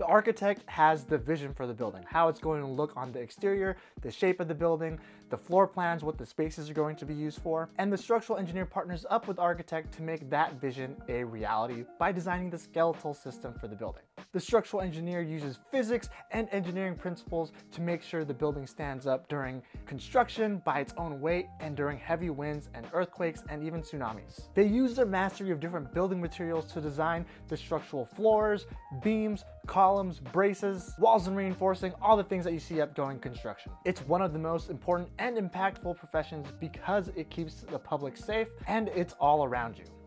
The architect has the vision for the building, how it's going to look on the exterior, the shape of the building, the floor plans, what the spaces are going to be used for, and the structural engineer partners up with architect to make that vision a reality by designing the skeletal system for the building. The structural engineer uses physics and engineering principles to make sure the building stands up during construction by its own weight and during heavy winds and earthquakes and even tsunamis. They use their mastery of different building materials to design the structural floors, beams, columns, braces, walls and reinforcing, all the things that you see up going construction. It's one of the most important and impactful professions because it keeps the public safe and it's all around you.